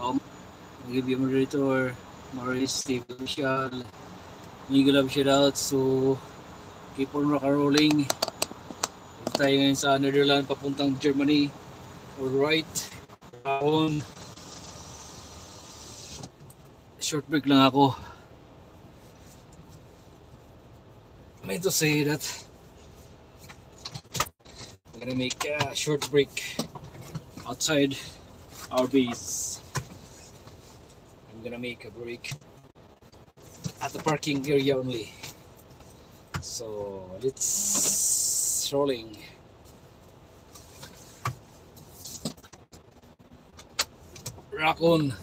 Um, give you moderator, Maurice Steve Official. Miguel love shout out. So, keep on rock and rolling. Punta tayo ngayon sa Netherlands papuntang Germany. Alright. On. Short break lang ako. I meant to say that I'm gonna make a short break outside base. I'm gonna make a break at the parking area only. So let's rolling. Rock on.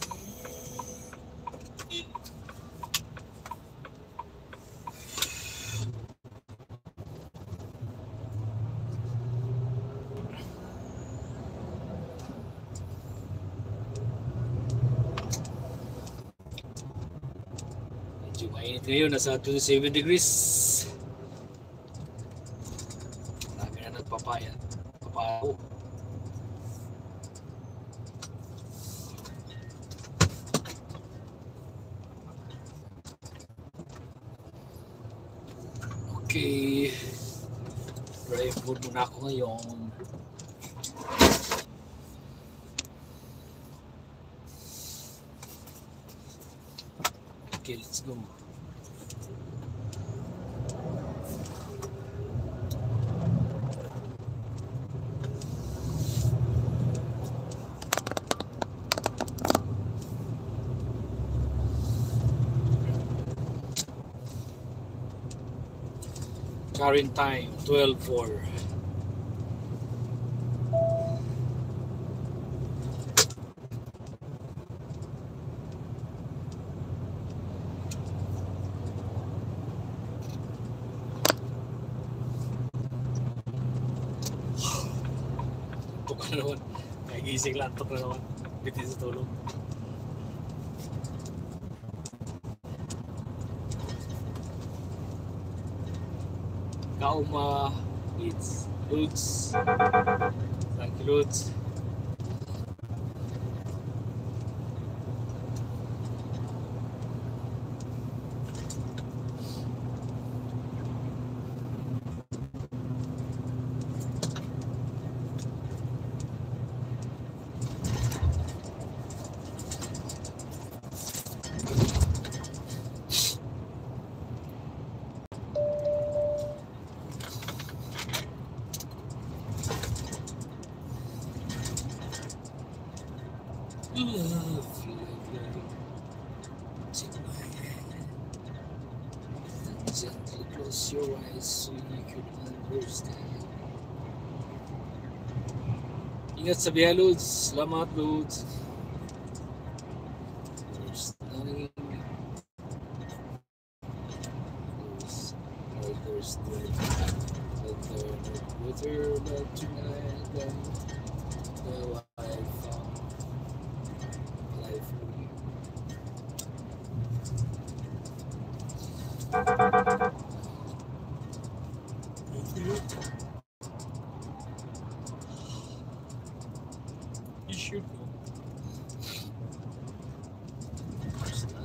Ngayon, nasa 27 degrees. Dami na nagpapaya. Papaho. Okay. Dry food muna ako ngayon. Okay, let's go. Current time 12:04. Tok na naman. Nagising lang, tok na naman. Bitin sa tulog. Kalma, it's Lutz, like Lutz. So you could understand. Ingat sa biya, Lods. Salamat, Lods.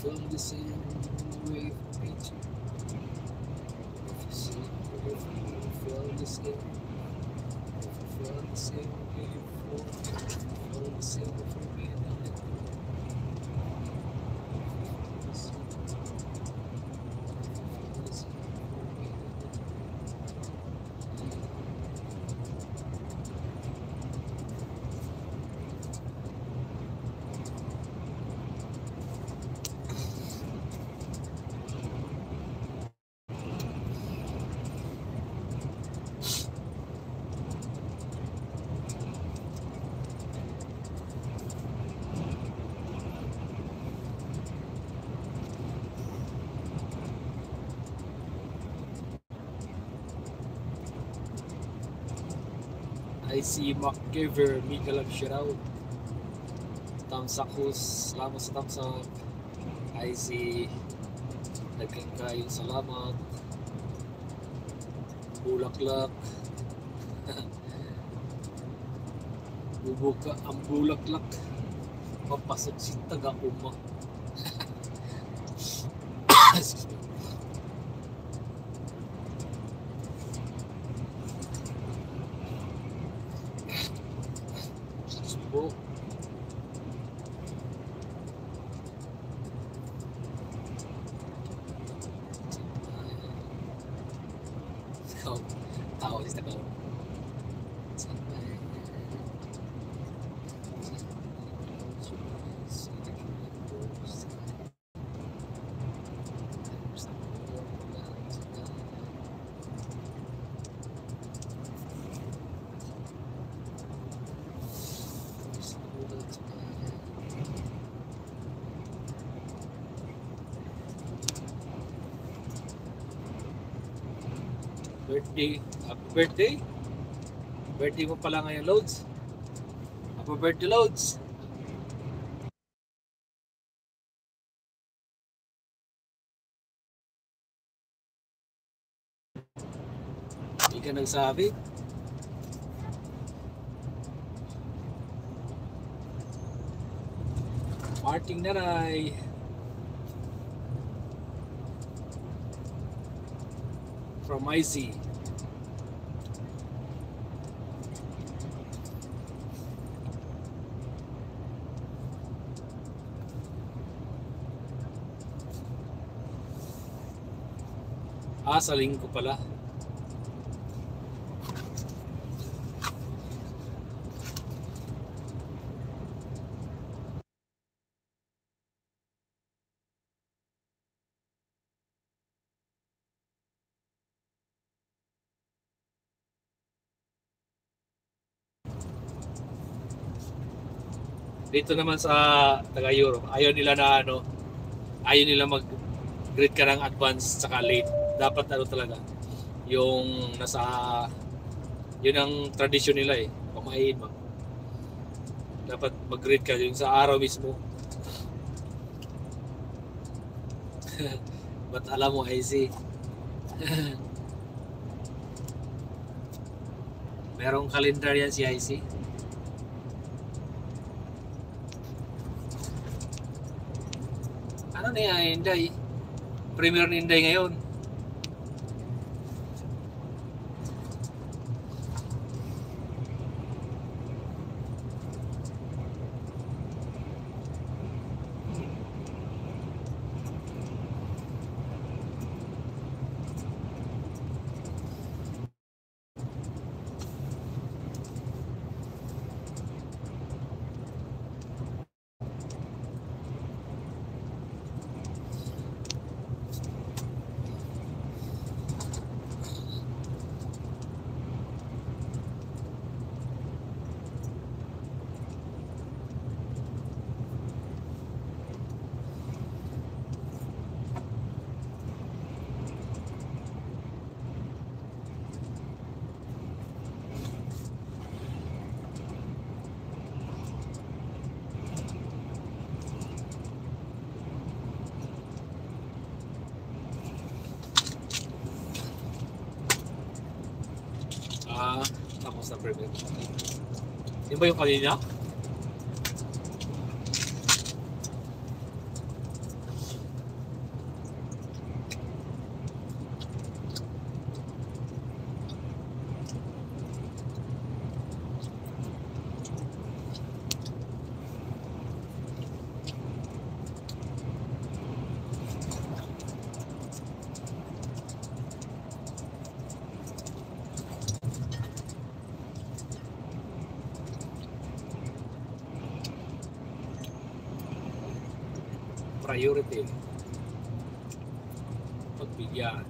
feel the same me too. If you see, if you feel the same, if you feel the same way for I see McGiver, Miguel shoutout. Tamsak Hus, salamat sa Tamsak. I see Dagang kayong salamat. Bulaklak. Bubuka ang bulaklak. Papasok si taga-uma. Excuse Ikaw, tao di sa kao. Birthday. Happy birthday. Birthday mo pala ngayon, Loads. Happy birthday, Loads. Hindi ka nagsabi. Marting Nanay. From IC. Ah, sa linggo pala. Dito naman sa taga Europe, ayaw nila na ano, ayaw nila mag grade ka ng advance saka late. Dapat ano talaga, yung nasa, yun ang tradisyon nila eh, pamain mo. Dapat mag-grade ka yung sa araw mismo. Ba't alam mo, IC? Merong kalendar yan si IC. Ano na yan, Inday? Premier ni Inday ngayon. Ah, premier. Yun ba yung kanina? Priority. Pagbigyan.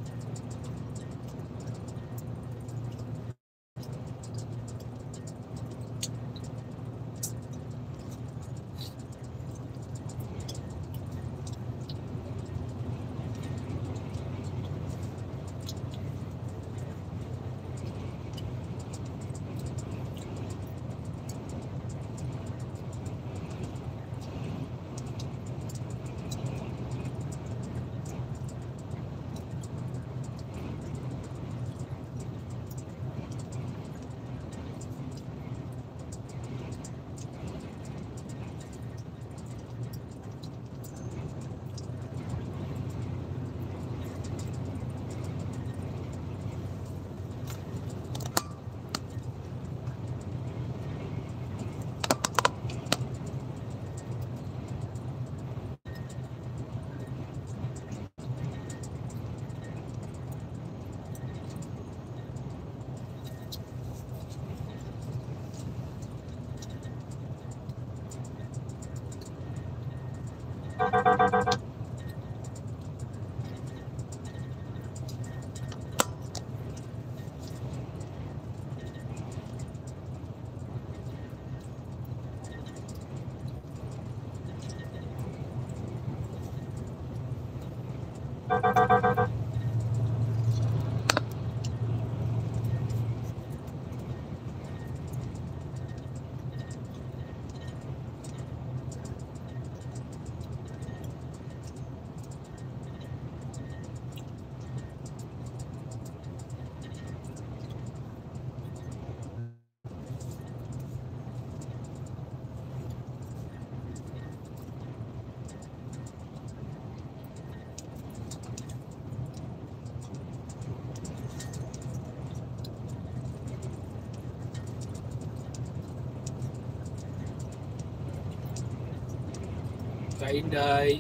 Kainday.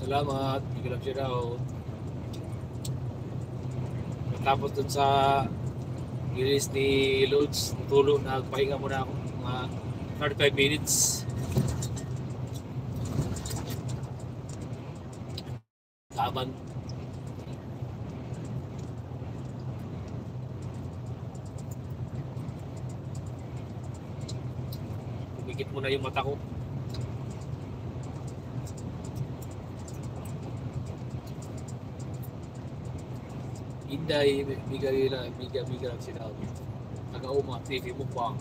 Salamat. Bigyan lang siya daw. Matapos dun sa release ni Lods, tulo, nagpahinga muna ako mga 35 minutes. Laban. Pumikit mo na yung mata ko. Bigay na, bigay, bigay lang sila. Taga-uma, TV mo pa.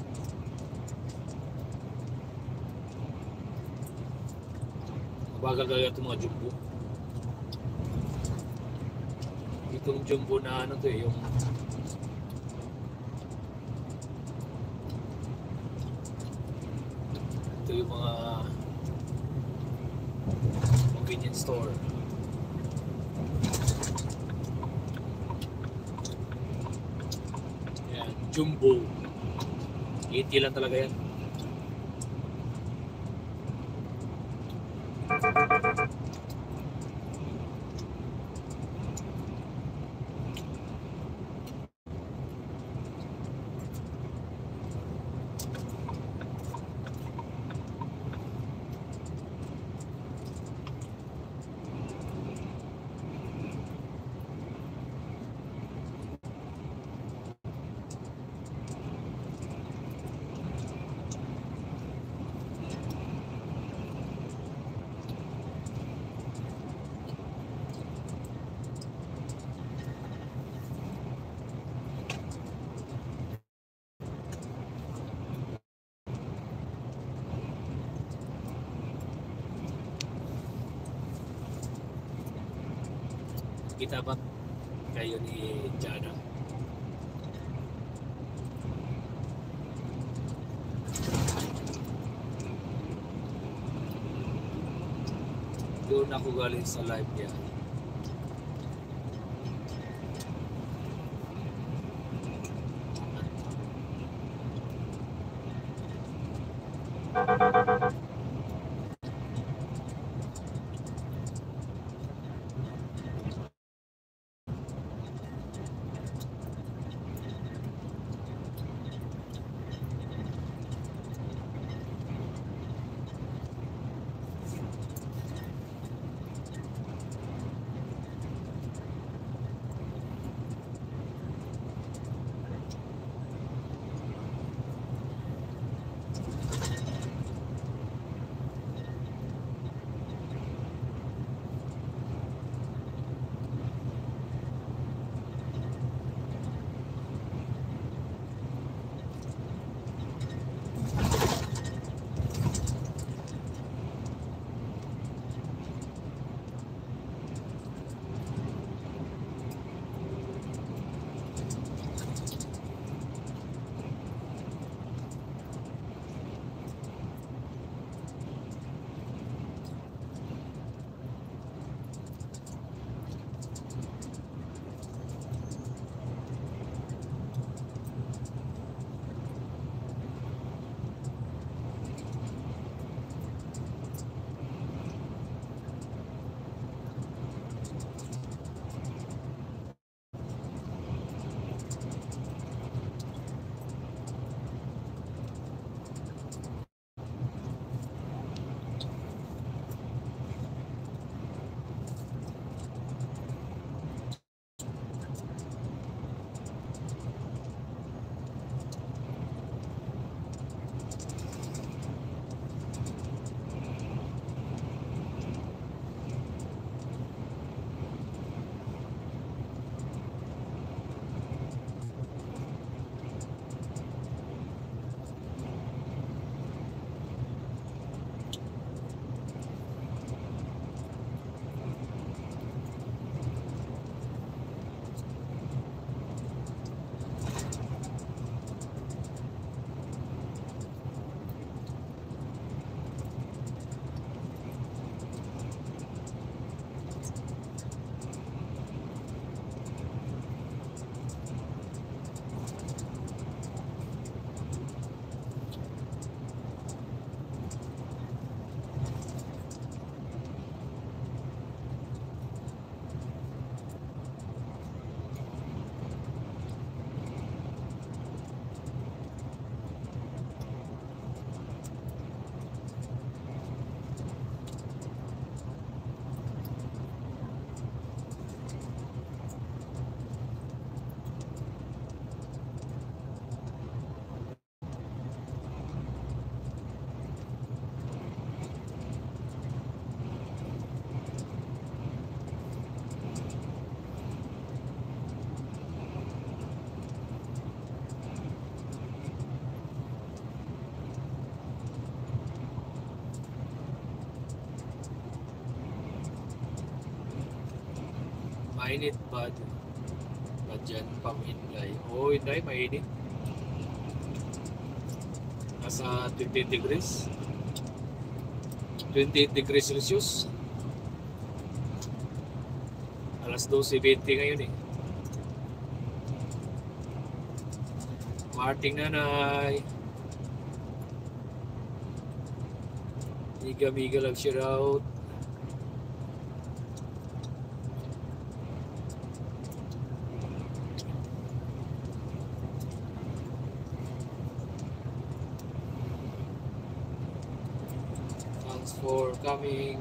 Mabagal talaga itong mga jumbo. Itong jumbo na ano to eh, yung ito yung mga convenience store. Yan, jumbo. 80 lang talaga yan. Kita ba kayo ni Jana? Doon ako galing sa live niya. Mainit bad. Bad dyan, pang Inday. Oo, oh, Inday, mainit. Nasa 28 degrees. 28 degrees Celsius. Alas 12.20 ngayon eh. Marting nanay. Miga-miga lang shout out. Thanks for coming.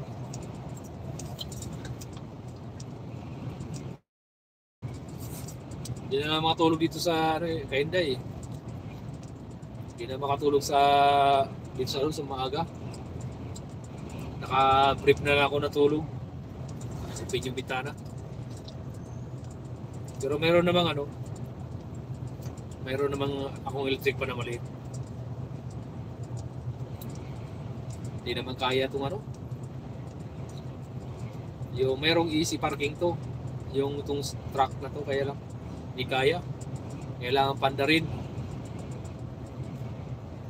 Hindi na makatulog dito sa ano, eh, Kainday eh. Hindi na makatulog sa sa, ano, sa maaga. Naka-brief na lang ako natulog. Sipin yung bitana. Pero meron namang ano, meron namang akong electric pa na maliit. Hindi naman kaya itong ano. Yung merong easy parking to. Yung itong truck na to, kaya lang. Hindi kaya. Kailangan panda rin.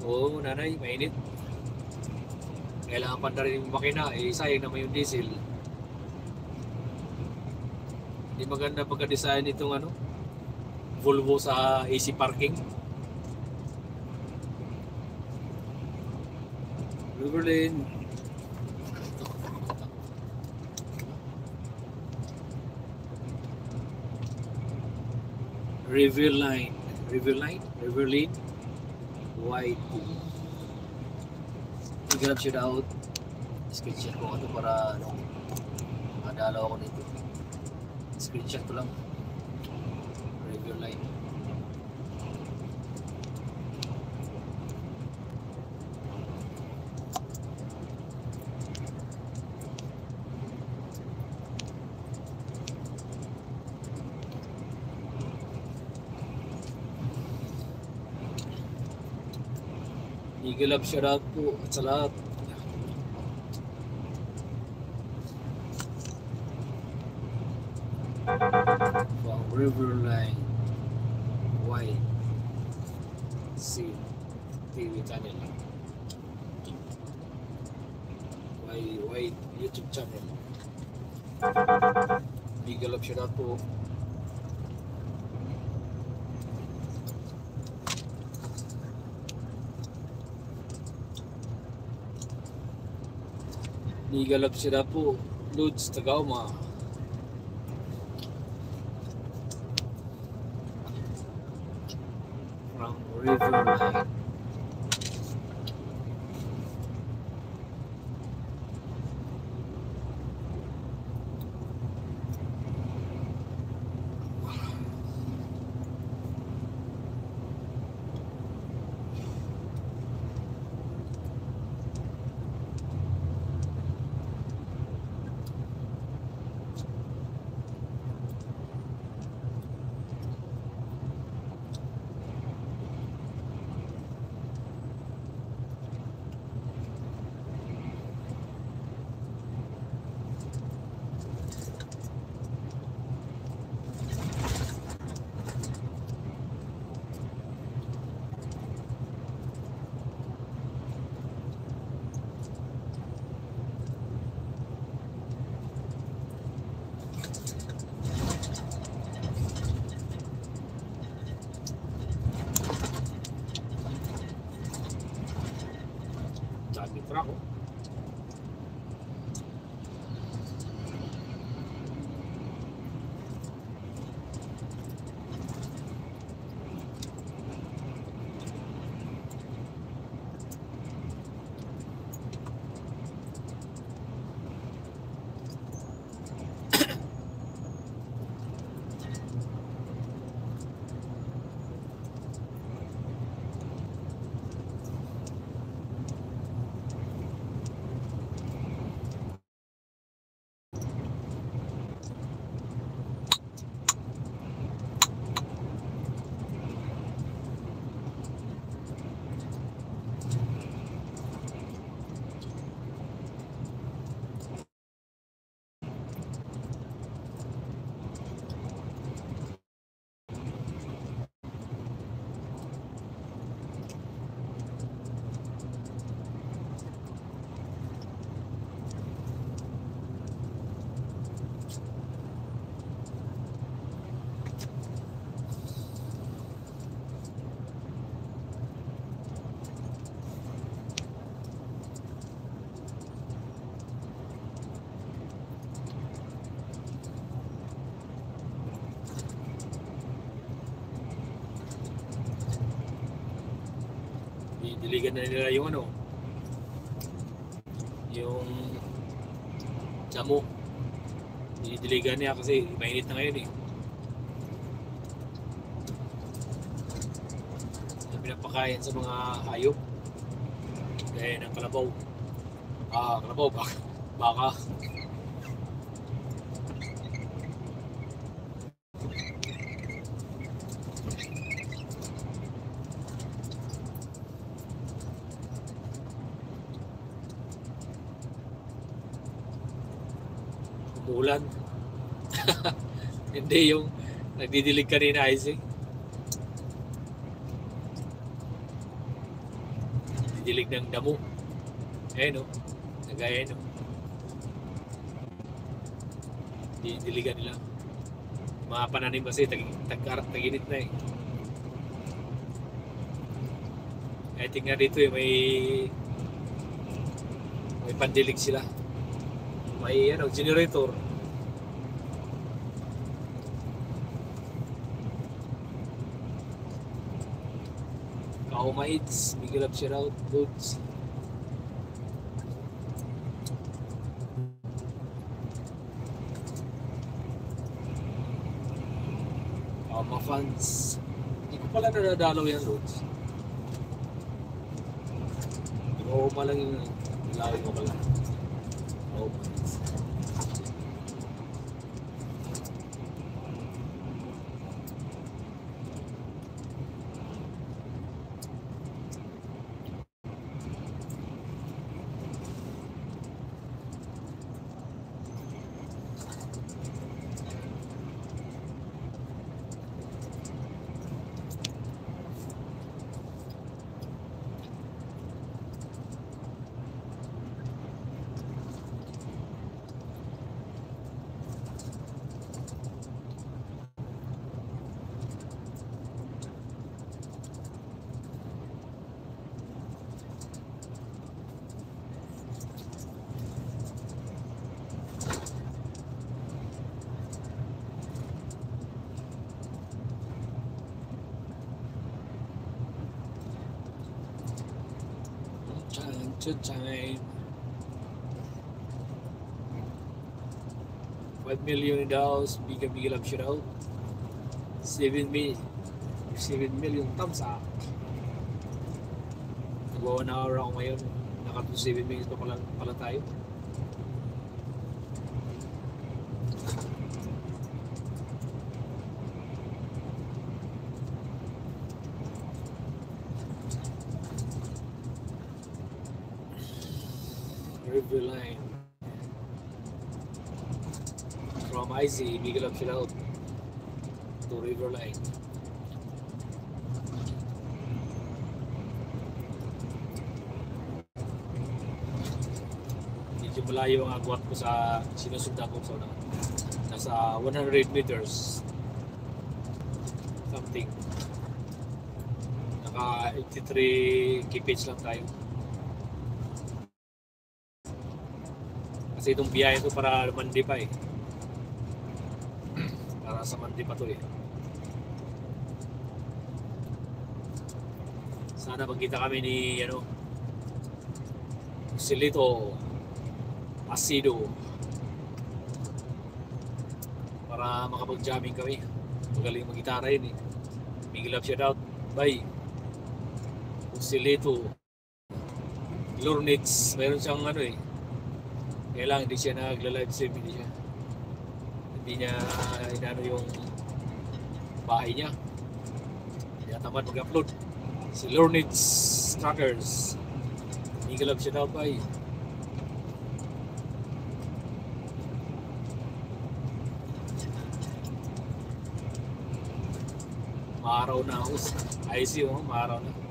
Oo, nanay, mainit. Kailangan panda rin yung makina. Eh, sayang naman yung diesel. Hindi maganda pagka-design itong ano, Volvo sa easy parking. Riverlane. Riverline. Riverline? Riverline? White. Igalap siya out. Screenshot ko ito para ano, madalaw ako nito. Screenshot ko lang. Riverline. Eagle Up shoutout po at sa lahat. From Riverline White Sea TV channel. White, White YouTube channel. Eagle Up shoutout po. Nigalap sila po. Lods, Tagauma. Diligan na nila yung ano, yung damo. Dinidiligan niya kasi mainit na ngayon eh. Na pinapakain sa mga hayop. Gaya ng kalabaw. Ah, kalabaw, baka. baka. Hindi yung nagdidilig kanina, Isaac. Didilig ng damo. Eh no, nagaya no. Didiligan nila. Mga pananim kasi tag, tag, taginit na eh. I think nga dito eh, may may pandilig sila. May ano, generator. Kaumaits, big love shout out, dudes. Kauma fans. Hindi ko pala nadadalaw yan, dudes. Oo, malang yung lawin mo pala. Oo, time to time. Five million dollars, bigger big love shout out. Seven million, seven million thumbs up. Nagawa na ako ngayon. Naka 7 minutes pa pala, pala tayo. Riverline. From IC, big love shout out to Riverline. Medyo malayo ang agwat ko sa sinusundan ko sa nasa 100 meters something naka 83 kph lang tayo Kasi itong biyahe ko para Mandi pa eh. para sa Mandi pa to eh. Sana magkita kami ni ano Silito Asido para makapag-jamming kami. Magaling mag-gitara yun eh. Big love shout out. Bye. Silito Lornitz. Meron siyang ano eh kaya lang hindi siya nagla-live stream, hindi siya. Hindi niya inano yung bahay niya. Niya tamad mag-upload. Si Lornitz Trackers. Hindi love siya daw pa eh. Maaraw na ako. IC oh, maaraw na.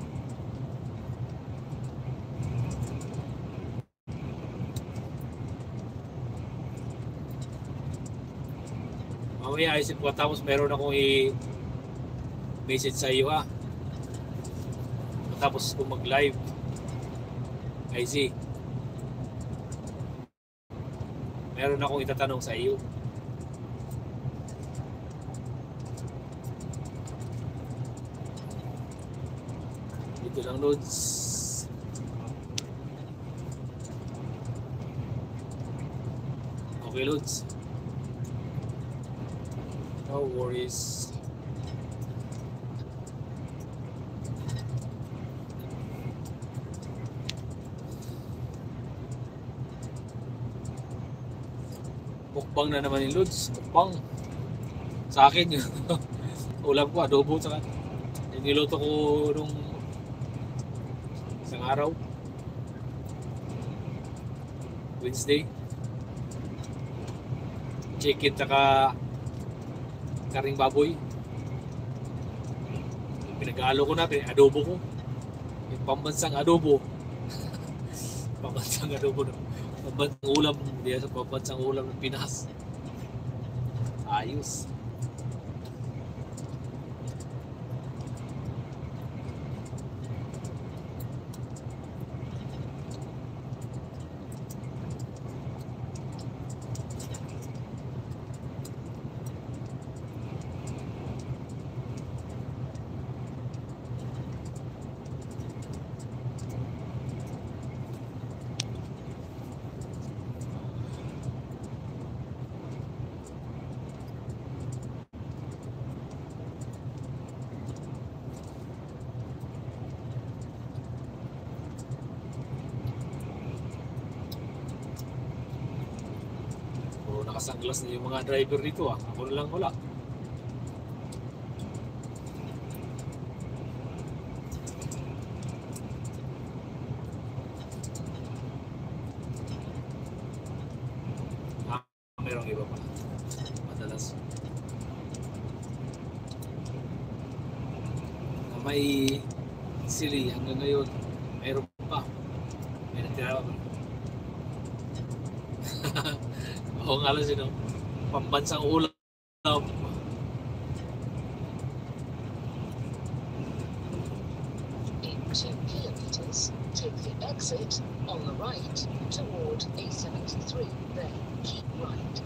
mamaya ayusin ko tapos meron akong i-message sa iyo ha tapos kung mag-live I see. Meron akong itatanong sa iyo. Dito lang nodes Okay, Lods. Worries. Mukbang na naman yung Lods. Mukbang. Sa akin yun. Ulam ko, adobo sa yung niluto ko nung isang araw. Wednesday. Chicken tsaka karing baboy. Pinag-aalo ko na, adobo ko. Yung pambansang adobo. pambansang adobo na. Pambansang ulam. Hindi sa pambansang ulam ng Pinas. Ayos. Nakasanglas na yung mga driver dito ah. Ako na lang wala. Pambansang ulam. In two kilometers, take the exit on the right toward A73. Then keep right.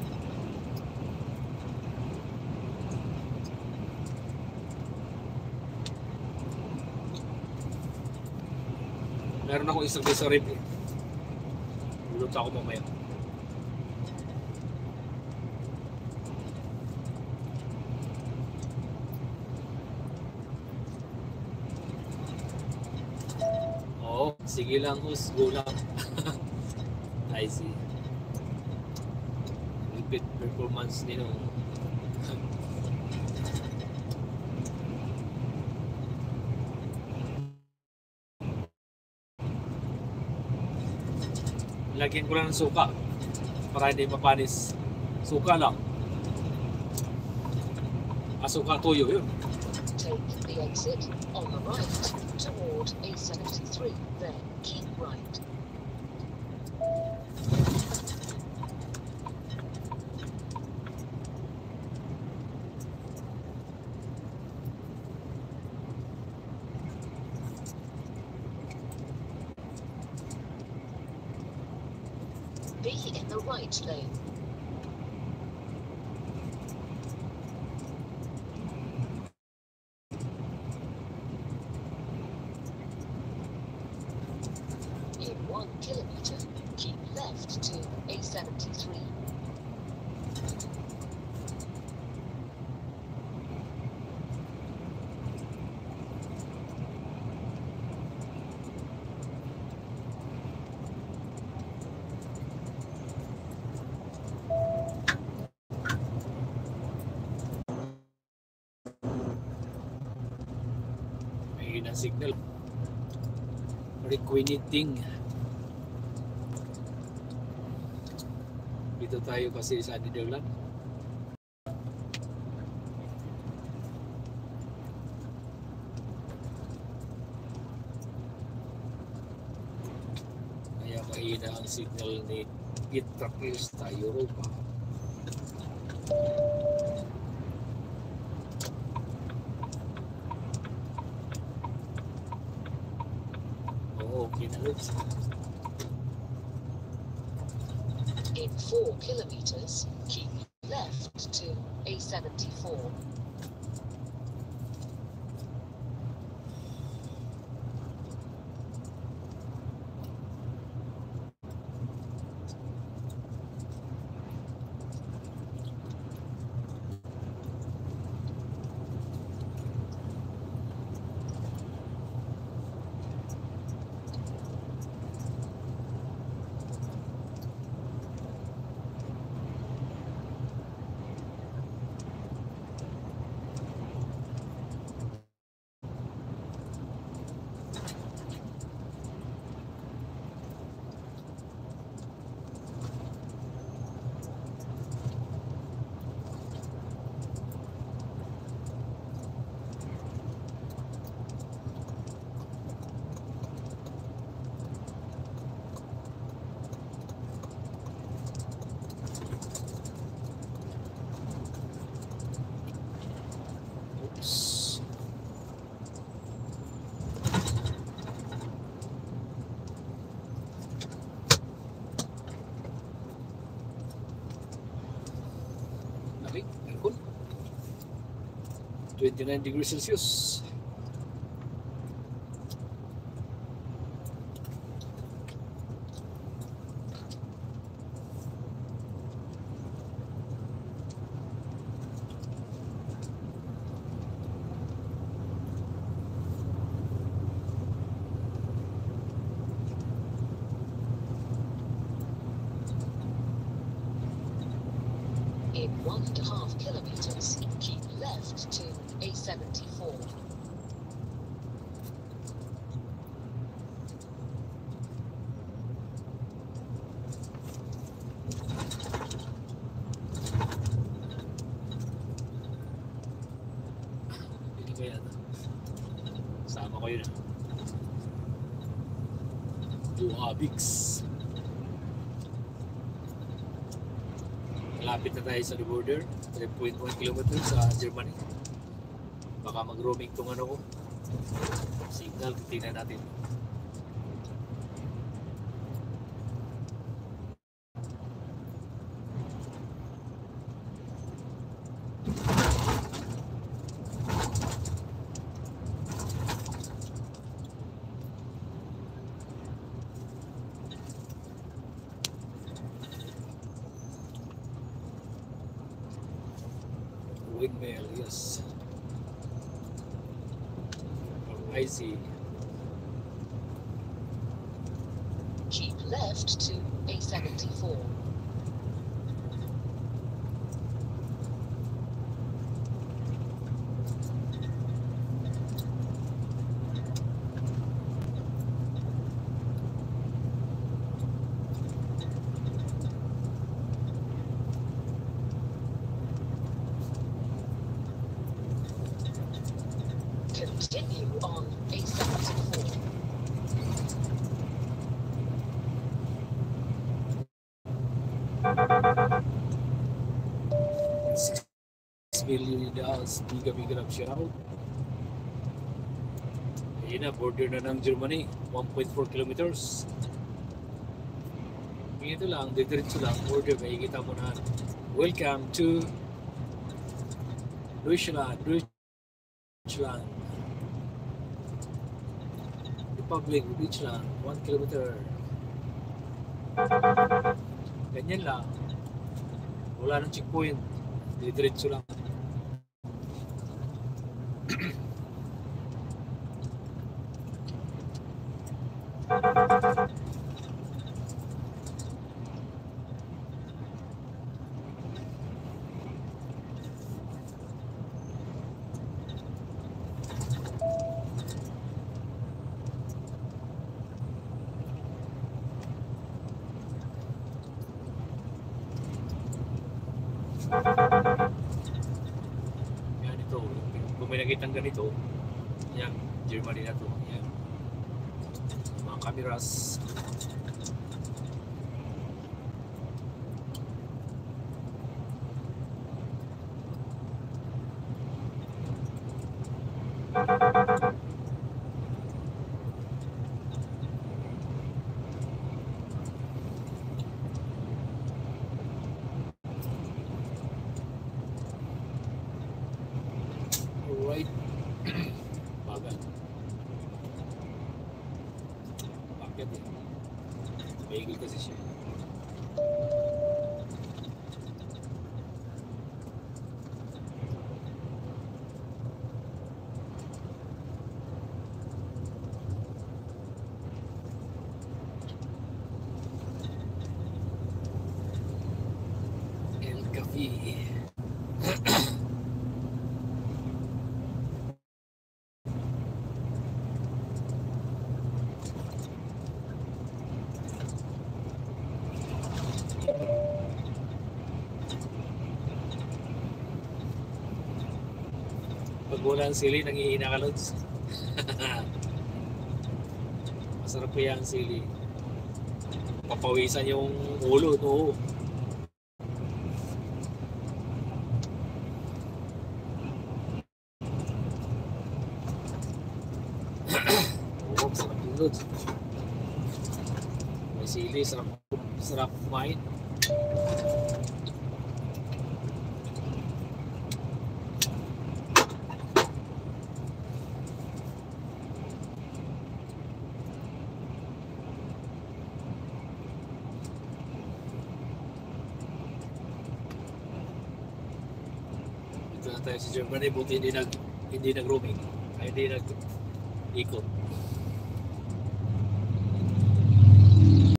Meron ako isang beso rib eh. Luluto ako mamaya. Oo, sige lang hus, go lang. I see. Repeat performance ni no. Lagyan ko lang ng suka para hindi mapanis. Suka lang. Asuka toyo yun. Take the exit on the right toward A73. Then keep right. Be in the right lane. In one kilometer, keep left to A73. May na signal. Requiniting. Dito tayo kasi sa Netherlands. Kaya mahina ang signal ni Itrapils sa Europa. Oo, In four kilometers, keep left to A74. lamig. Aircon. 29 degrees Celsius. One and a half kilometers, keep left to A74. Hindi kaya ito. Sama ko yun. Malapit na tayo sa border. 3.1 km sa Germany. Baka mag-roaming tong ano ko. Signal, tingnan natin. Keep left to A74. Biga-biga lang siya ako. Ayun na, border na ng Germany. 1.4 kilometers. Ito lang, didiretso lang, border. Makikita mo na. Welcome to Deutschland. Deutschland. Republic of Deutschland. 1 kilometer. Ganyan lang. Wala nang checkpoint. Didiretso lang. Yan ito. Kung may nakitang ganito, yan, Germany na to. Yan. Mga cameras. Alright. Bagal. Bakit eh? Mahigil kasi siya. Café. Pag wala ang sili, nangihina ka, Lods. Masarap kaya ang sili. Papawisan yung ulo, no? light. Tak sejauh mana pun dia nak dia nak grooming, dia nak ikut.